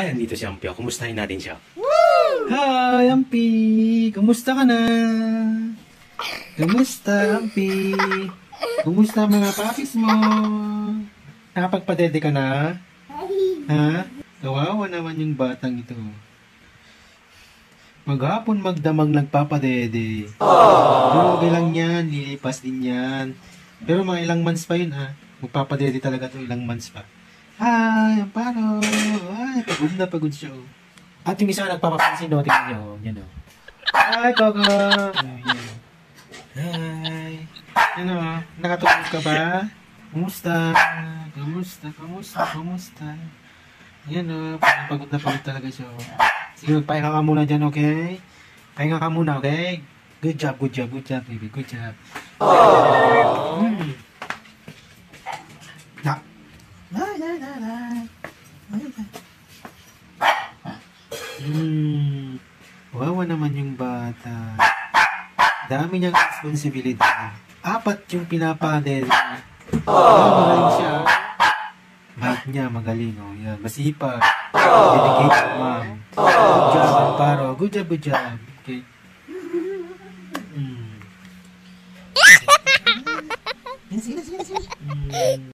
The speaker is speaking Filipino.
Ay, andito si Ampio. Kumustahin natin siya. Hi, Ampi! Kumusta ka na? Kumusta, Ampi? Kumusta mga papis mo? Nakapagpadede ka na? Ha? Kawawa naman yung batang ito. Maghapon magdamag nagpapadede. Pero okay lang yan, lilipas din yan. Pero mga ilang months pa yun ha. Magpapadede talaga to ilang months pa. Hi, Amparo! Ay, pagod na pagod siya oh. At yung isa nagpapapansin, no? Tingnan niyo, oh. Yan, oh. Hi, Coco! Yan. Hi! Ano, oh? nakatulog ka ba? Kumusta? Kumusta? Kumusta? Kumusta? Yan, oh. Parang pagod na pagod talaga siya, oh. Sige, magpahinga ka muna dyan, okay? Pahinga ka muna, okay? Good job, good job, good job, baby. Good job. Mm. Na. Na, na, na, na. Ay, ay. Hmm. Wawa naman yung bata. Dami niyang responsibilidad. Apat yung. Oh. Magaling siya. Bait niya, magaling. Oh. Yan, masipag. Dedicated ma'am. Good job, Amparo. Good job, good job. Okay. Hmm. Yan, sige, sige, sige. Hmm.